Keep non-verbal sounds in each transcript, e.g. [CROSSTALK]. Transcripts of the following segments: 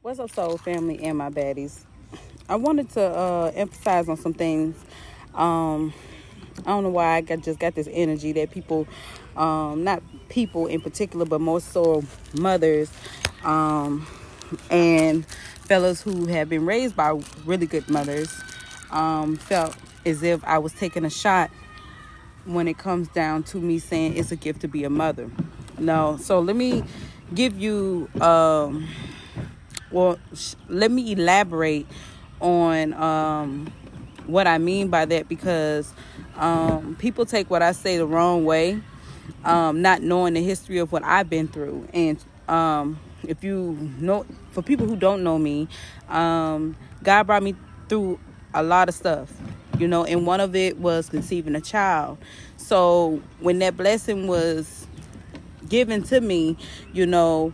What's up, soul family and my baddies? I wanted to uh, emphasize on some things. Um, I don't know why I got, just got this energy that people, um, not people in particular, but more so mothers um, and fellas who have been raised by really good mothers um, felt as if I was taking a shot when it comes down to me saying it's a gift to be a mother. No, so let me give you, um, well, sh- let me elaborate on um, what I mean by that because um, people take what I say the wrong way, um, not knowing the history of what I've been through. And um, if you know, for people who don't know me, um, God brought me through a lot of stuff, you know, and one of it was conceiving a child. So when that blessing was given to me, you know,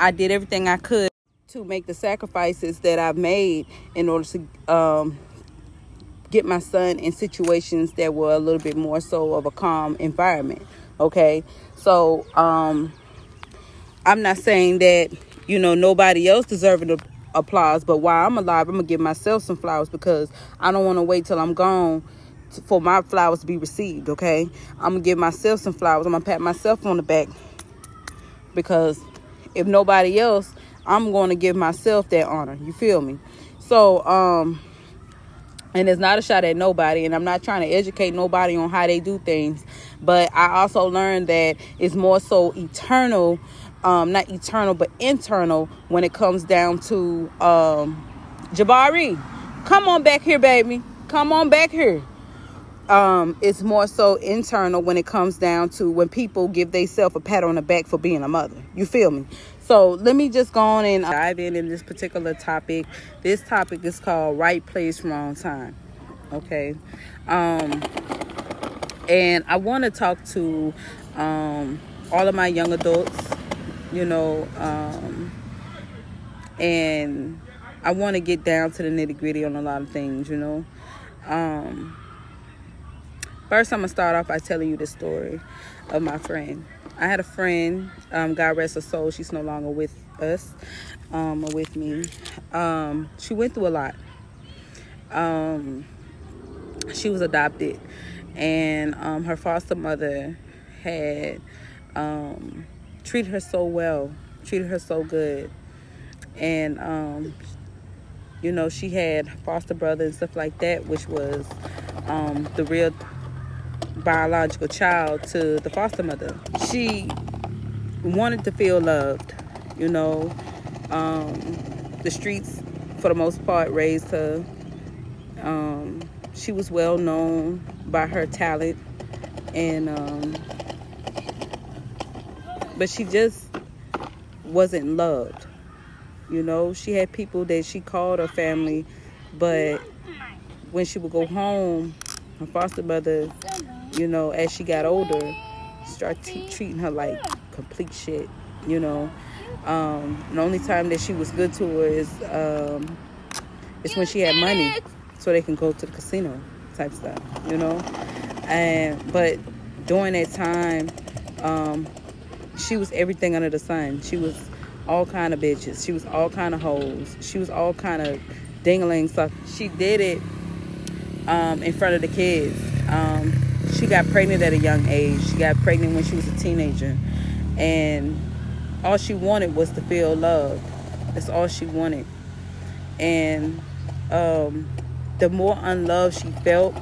I did everything I could to make the sacrifices that I've made in order to um, get my son in situations that were a little bit more so of a calm environment. Okay, so um, I'm not saying that you know nobody else deserving the applause, but while I'm alive, I'm gonna give myself some flowers because I don't want to wait till I'm gone for my flowers to be received. Okay, I'm gonna give myself some flowers. I'm gonna pat myself on the back because if nobody else, I'm going to give myself that honor. You feel me? So, um, and it's not a shot at nobody, and I'm not trying to educate nobody on how they do things, but I also learned that it's more so eternal, um, not eternal, but internal when it comes down to um, Jabari. Come on back here, baby. Come on back here um, it's more so internal when it comes down to when people give themselves a pat on the back for being a mother. You feel me? So let me just go on and dive in in this particular topic. This topic is called right place, wrong time. Okay. Um, and I want to talk to um, all of my young adults, you know, um, and I want to get down to the nitty gritty on a lot of things, you know. Um, First, I'm to start off by telling you the story of my friend. I had a friend, um, God rest her soul, she's no longer with us um, or with me. Um, she went through a lot. Um, she was adopted, and um, her foster mother had um, treated her so well, treated her so good. And, um, you know, she had foster brother and stuff like that, which was um, the real biological child to the foster mother. She wanted to feel loved, you know. Um, the streets, for the most part, raised her. Um, she was well known by her talent, and um, but she just wasn't loved. You know, she had people that she called her family, but when she would go home, her foster mother you know, as she got older, start treating her like complete shit, you know. Um, the only time that she was good to her is um, is when she had money, so they can go to the casino type stuff, you know. And but during that time, um, she was everything under the sun. She was all kind of bitches. She was all kind of hoes. She was all kind of dingling stuff. She did it um, in front of the kids. Um, she got pregnant at a young age. She got pregnant when she was a teenager. And all she wanted was to feel love. That's all she wanted. And um, the more unloved she felt,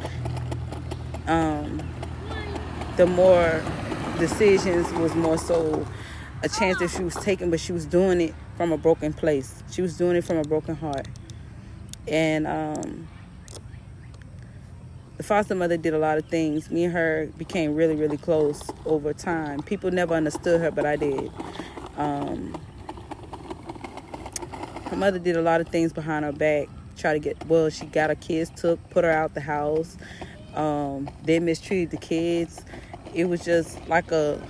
um, the more decisions was more so a chance that she was taking, but she was doing it from a broken place. She was doing it from a broken heart. And um, the foster mother did a lot of things. Me and her became really, really close over time. People never understood her, but I did. Um, her mother did a lot of things behind her back. Try to get well. She got her kids took, put her out the house. Um, they mistreated the kids. It was just like a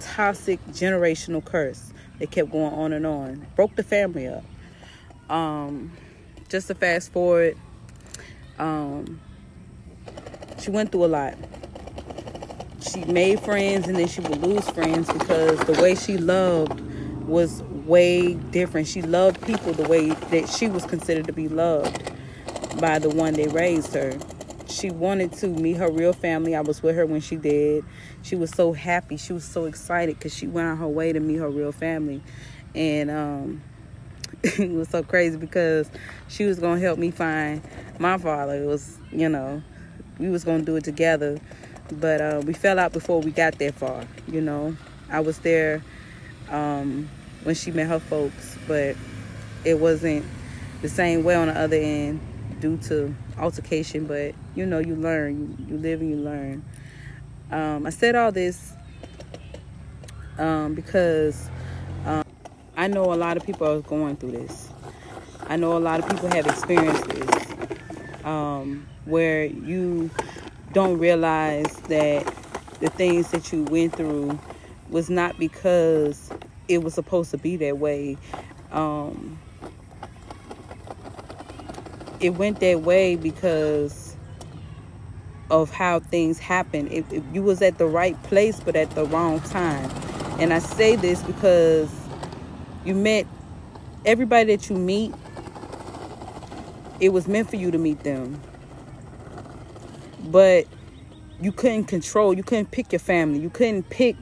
toxic generational curse that kept going on and on. Broke the family up. Um, just to fast forward, um, she went through a lot. She made friends and then she would lose friends because the way she loved was way different. She loved people the way that she was considered to be loved by the one that raised her. She wanted to meet her real family. I was with her when she did. She was so happy. She was so excited because she went on her way to meet her real family. And um, [LAUGHS] it was so crazy because she was going to help me find my father. It was, you know, we was going to do it together. But uh, we fell out before we got that far, you know. I was there um, when she met her folks, but it wasn't the same way on the other end due to altercation. But you know, you learn, you, you live and you learn. Um, I said all this um, because um, I know a lot of people are going through this. I know a lot of people have experienced this um, where you don't realize that the things that you went through was not because it was supposed to be that way. Um, it went that way because of how things happen. If, if you was at the right place but at the wrong time. And I say this because you met everybody that you meet, it was meant for you to meet them. But you couldn't control, you couldn't pick your family, you couldn't pick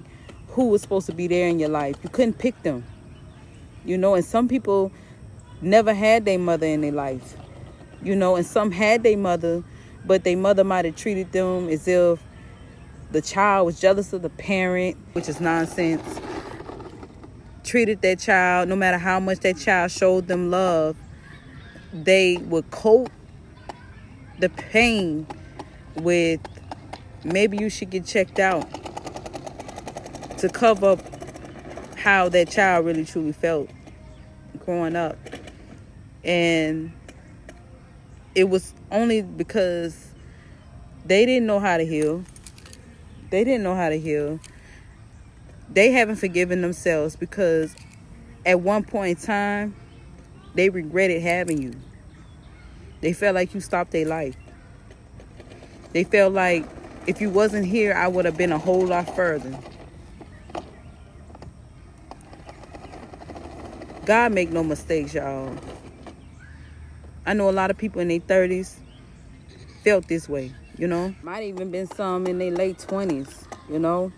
who was supposed to be there in your life. You couldn't pick them. You know, and some people never had their mother in their life. You know, and some had their mother, but their mother might have treated them as if the child was jealous of the parent, which is nonsense. Treated that child, no matter how much that child showed them love, they would cope the pain with maybe you should get checked out to cover up how that child really truly felt growing up. And it was only because they didn't know how to heal. They didn't know how to heal. They haven't forgiven themselves because at one point in time, they regretted having you. They felt like you stopped their life. They felt like if you wasn't here, I would have been a whole lot further. God make no mistakes, y'all. I know a lot of people in their 30s felt this way, you know. Might even been some in their late 20s, you know.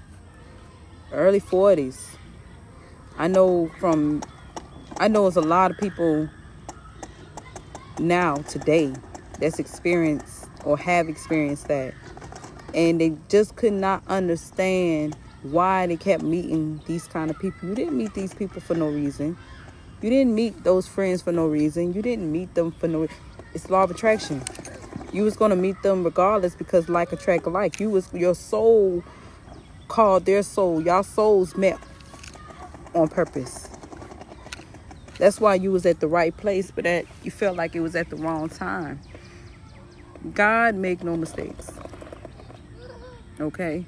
Early 40s. I know from, I know it's a lot of people now, today, that's experienced or have experienced that. And they just could not understand why they kept meeting these kind of people. You didn't meet these people for no reason. You didn't meet those friends for no reason. You didn't meet them for no it's law of attraction. You was gonna meet them regardless because like attract like. You was your soul called their soul. Y'all souls met on purpose. That's why you was at the right place, but that you felt like it was at the wrong time. God make no mistakes. Okay?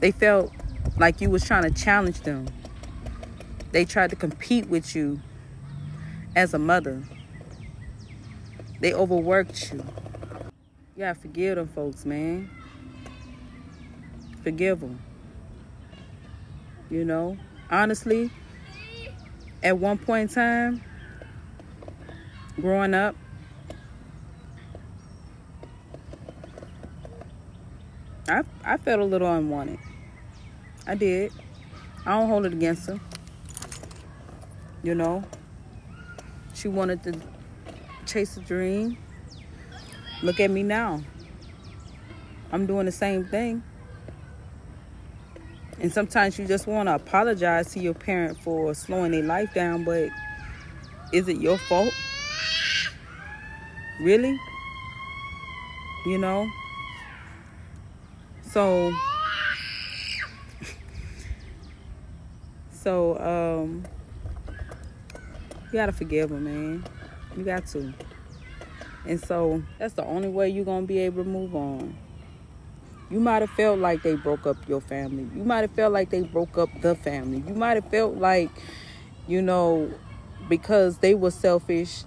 They felt like you was trying to challenge them. They tried to compete with you as a mother. They overworked you. Gotta forgive them folks, man. Forgive them. You know, honestly, at one point in time, growing up, I I felt a little unwanted. I did. I don't hold it against her. You know, she wanted to chase a dream. Look at me now. I'm doing the same thing. And sometimes you just want to apologize to your parent for slowing their life down, but is it your fault? Really? You know? So, so, um, you gotta forgive them, man. You got to. And so that's the only way you're gonna be able to move on. You might have felt like they broke up your family. You might have felt like they broke up the family. You might have felt like, you know, because they were selfish.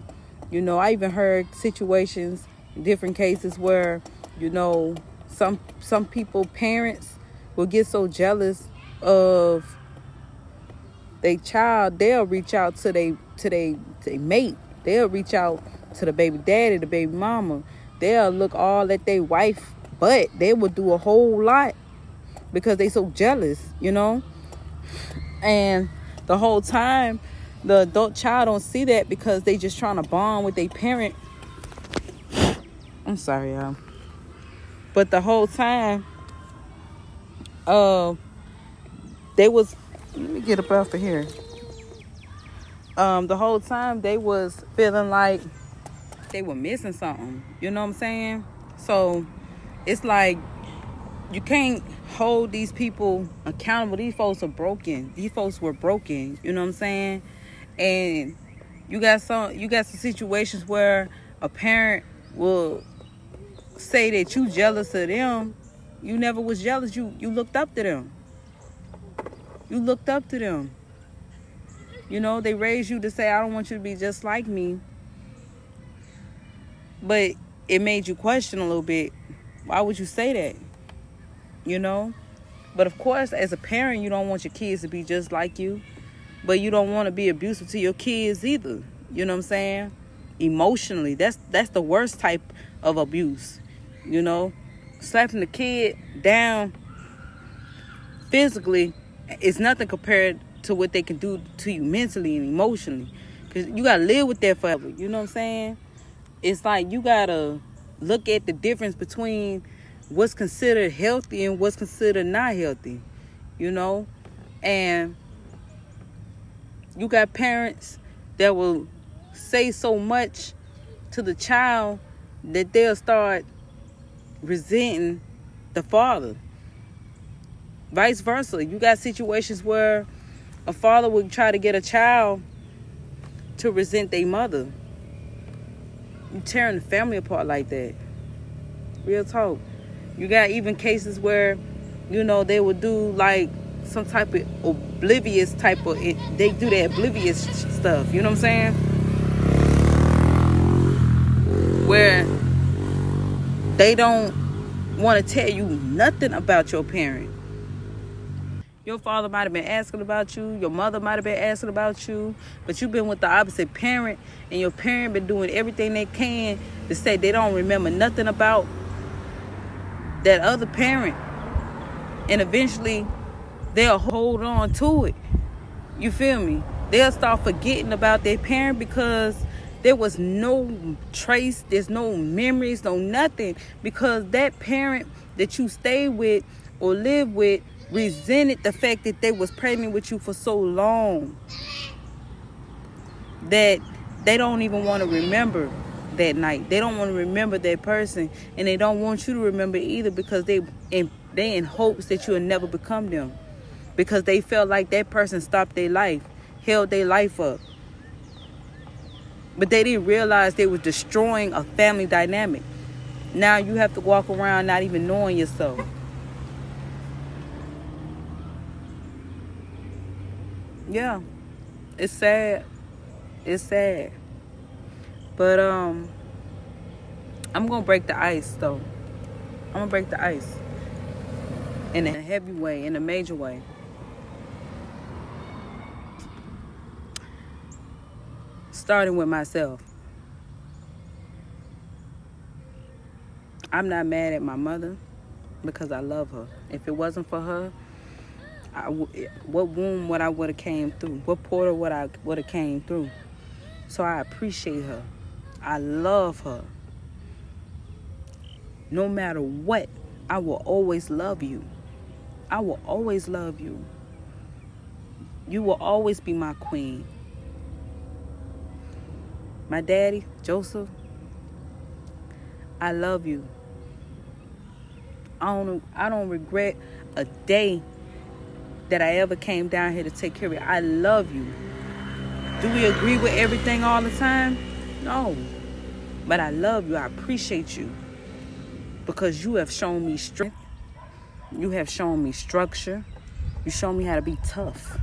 You know, I even heard situations, different cases where, you know, some some people, parents will get so jealous of their child, they'll reach out to they to they to mate. They'll reach out to the baby daddy, the baby mama. They'll look all at their wife, but they will do a whole lot because they so jealous, you know. And the whole time, the adult child don't see that because they just trying to bond with their parent. I'm sorry, y'all. But the whole time, uh, they was let me get up off of here. Um, the whole time they was feeling like they were missing something. You know what I'm saying? So it's like you can't hold these people accountable. These folks are broken. These folks were broken. You know what I'm saying? And you got some you got some situations where a parent will say that you jealous of them. You never was jealous. You you looked up to them. You looked up to them. You know, they raised you to say, I don't want you to be just like me. But it made you question a little bit. Why would you say that? You know? But of course, as a parent, you don't want your kids to be just like you. But you don't want to be abusive to your kids either. You know what I'm saying? Emotionally. That's that's the worst type of abuse. You know? Slapping the kid down physically it's nothing compared to what they can do to you mentally and emotionally. Cause you gotta live with that forever. You know what I'm saying? It's like you gotta look at the difference between what's considered healthy and what's considered not healthy. You know? And you got parents that will say so much to the child that they'll start resenting the father vice versa. You got situations where a father would try to get a child to resent their mother. You tearing the family apart like that. Real talk. You got even cases where, you know, they would do like some type of oblivious type of it, they do that oblivious stuff. You know what I'm saying? Where they don't want to tell you nothing about your parent. Your father might have been asking about you. Your mother might have been asking about you. But you've been with the opposite parent. And your parent been doing everything they can to say they don't remember nothing about that other parent. And eventually they'll hold on to it. You feel me? They'll start forgetting about their parent because there was no trace, there's no memories, no nothing. Because that parent that you stay with or live with resented the fact that they was pregnant with you for so long that they don't even want to remember that night. They don't want to remember that person, and they don't want you to remember either because they in they in hopes that you'll never become them, because they felt like that person stopped their life, held their life up. But they didn't realize they were destroying a family dynamic. Now you have to walk around not even knowing yourself. yeah, it's sad. It's sad. But um I'm gonna break the ice though. I'm gonna break the ice. In a heavy way, in a major way. Starting with myself. I'm not mad at my mother because I love her. If it wasn't for her, what womb would I would have came through? What portal would I would have came through? So I appreciate her. I love her. No matter what, I will always love you. I will always love you. You will always be my queen. My daddy, Joseph, I love you. I don't I don't regret a day that I ever came down here to take care of you. I love you. Do we agree with everything all the time? No. But I love you. I appreciate you. Because you have shown me strength. You have shown me structure. You shown me how to be tough.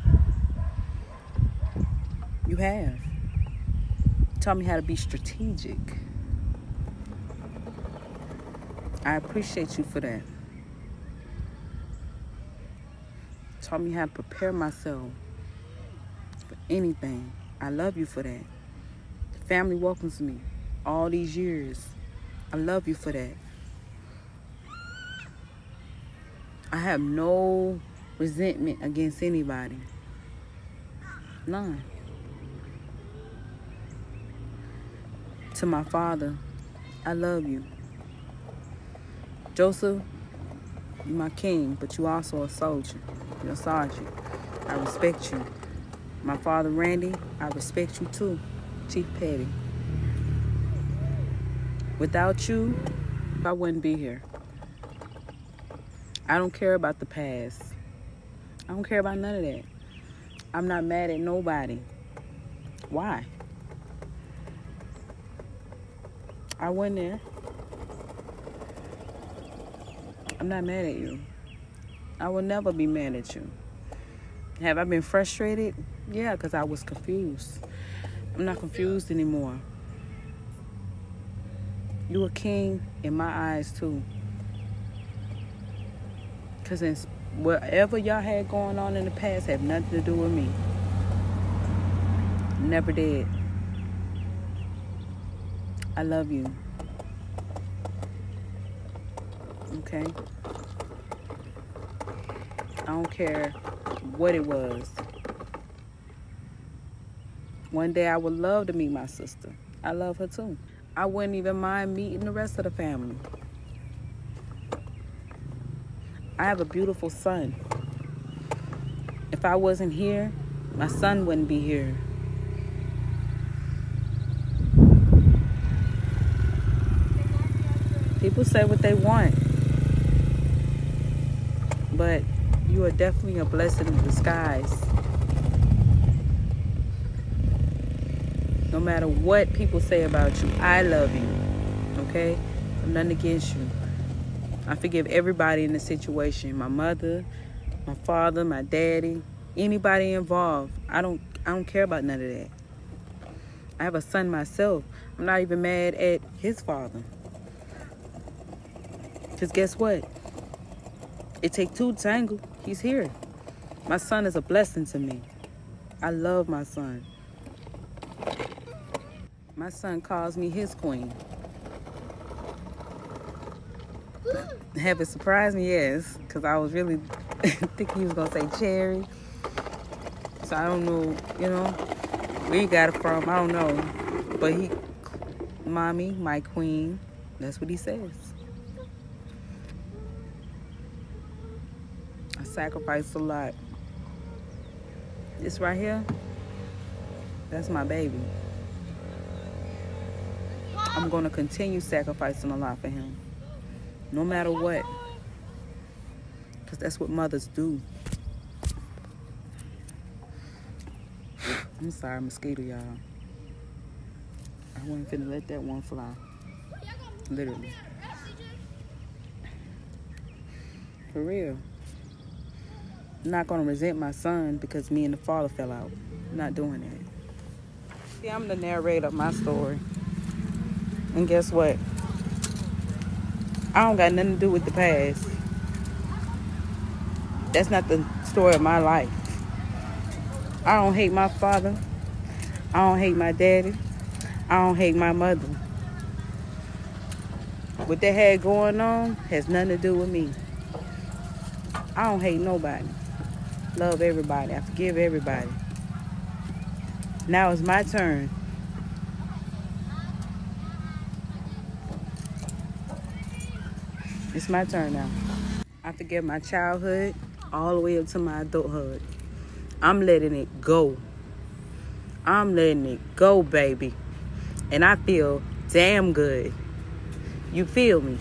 You have. Taught me how to be strategic. I appreciate you for that. taught me how to prepare myself for anything. I love you for that. Family welcomes me all these years. I love you for that. I have no resentment against anybody. None. To my father, I love you. Joseph, you're my king, but you also a soldier. You're a sergeant. I respect you. My father, Randy, I respect you too. Chief Petty. Without you, I wouldn't be here. I don't care about the past. I don't care about none of that. I'm not mad at nobody. Why? I went there. I'm not mad at you. I will never be mad at you. Have I been frustrated? Yeah, because I was confused. I'm not confused anymore. You a king in my eyes too. Because whatever y'all had going on in the past have nothing to do with me. Never did. I love you. Okay? I don't care what it was. One day I would love to meet my sister. I love her too. I wouldn't even mind meeting the rest of the family. I have a beautiful son. If I wasn't here, my son wouldn't be here. People say what they want. But you are definitely a blessing in disguise. No matter what people say about you, I love you. Okay? I'm nothing against you. I forgive everybody in the situation. My mother, my father, my daddy, anybody involved. I don't I don't care about none of that. I have a son myself. I'm not even mad at his father. Cause guess what? It takes two to tangle. He's here. My son is a blessing to me. I love my son. My son calls me his queen. [LAUGHS] Have it surprised me? Yes, because I was really [LAUGHS] thinking he was gonna say cherry. So I don't know, you know, where he got it from. I don't know, but he, mommy, my queen. That's what he says. Sacrificed a lot. This right here, that's my baby. I'm going to continue sacrificing a lot for him. No matter what. Because that's what mothers do. [SIGHS] I'm sorry, mosquito, y'all. I wasn't finna let that one fly. Literally. For real. Not gonna resent my son because me and the father fell out. I'm not doing that. See, I'm the narrator of my story. And guess what? I don't got nothing to do with the past. That's not the story of my life. I don't hate my father. I don't hate my daddy. I don't hate my mother. What they had going on has nothing to do with me. I don't hate nobody love everybody. I forgive everybody. Now it's my turn. It's my turn now. I forgive my childhood all the way up to my adulthood. I'm letting it go. I'm letting it go, baby. And I feel damn good. You feel me?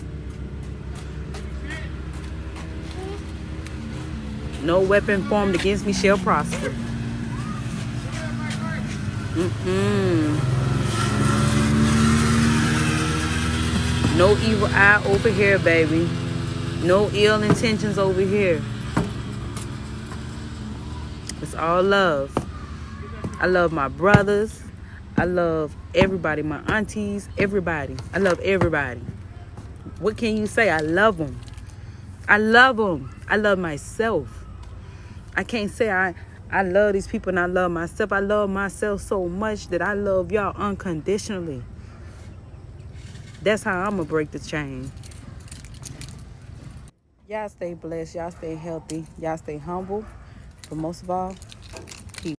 No weapon formed against me shall prosper. Mm-mm. No evil eye over here, baby. No ill intentions over here. It's all love. I love my brothers. I love everybody, my aunties, everybody. I love everybody. What can you say? I love them. I love them. I love myself. I can't say I I love these people and I love myself. I love myself so much that I love y'all unconditionally. That's how I'm to break the chain. Y'all stay blessed. Y'all stay healthy. Y'all stay humble. But most of all,